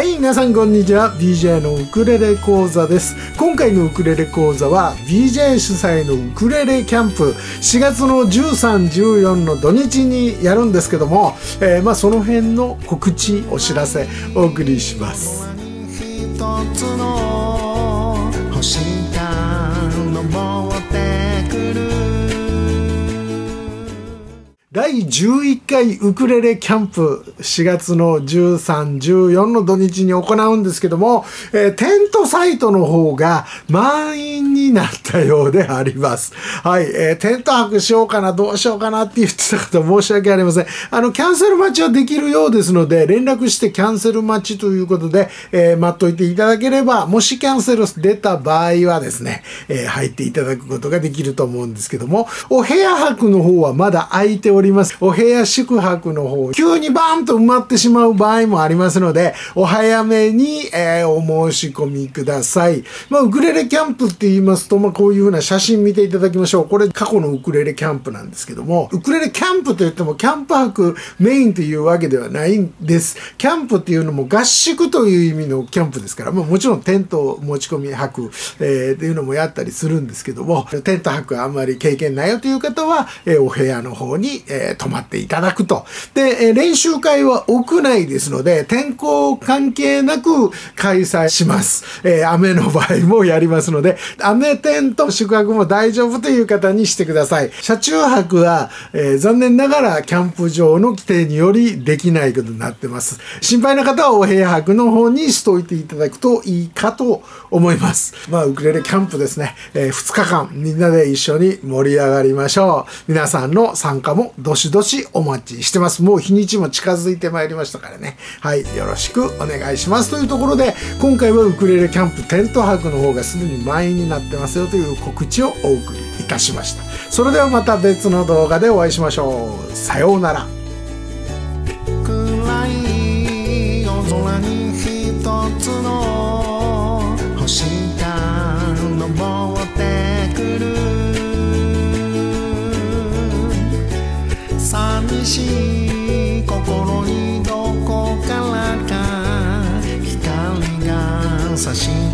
はい皆さんこんにちは。BJ のウクレレ講座です。今回のウクレレ講座は DJ 主催のウクレレキャンプ。4月の1314の土日にやるんですけども、えー、まあその辺の告知お知らせお送りします。第11回ウクレレキャンプ4月の13、14の土日に行うんですけども、えー、テントサイトの方が満員になったようであります。はい、えー、テント泊しようかな、どうしようかなって言ってた方申し訳ありません。あの、キャンセル待ちはできるようですので、連絡してキャンセル待ちということで、えー、待っといていただければ、もしキャンセル出た場合はですね、え入っていただくことができると思うんですけども、お部屋泊の方はまだ空いておりおります。お部屋宿泊の方、急にバーンと埋まってしまう場合もありますので、お早めに、えー、お申し込みください。まあ、ウクレレキャンプって言いますと、まあ、こういう風な写真見ていただきましょう。これ過去のウクレレキャンプなんですけども、ウクレレキャンプと言っても、キャンプ泊メインというわけではないんです。キャンプっていうのも合宿という意味のキャンプですから、まあ、もちろんテント持ち込み泊、えー、っていうのもやったりするんですけども、テント泊あんまり経験ないよという方は、えー、お部屋の方に、えー、泊まっていただくと。で、え練習会は屋内ですので、天候関係なく開催します。えー、雨の場合もやりますので、雨テント宿泊も大丈夫という方にしてください。車中泊は、えー、残念ながらキャンプ場の規定によりできないことになってます。心配な方はお部屋泊の方にしといていただくといいかと思います。まあ、ウクレレキャンプですね。えー、2日間みんなで一緒に盛り上がりましょう。皆さんの参加もどしどしお待ちしてます。もう日にちも近づいてまいりましたからね。はい、よろしくお願いします。というところで、今回はウクレレキャンプテント泊の方がすでに満員になってますよという告知をお送りいたしました。それではまた別の動画でお会いしましょう。さようなら。暗い夜空に一つのしい心にどこからか光が差し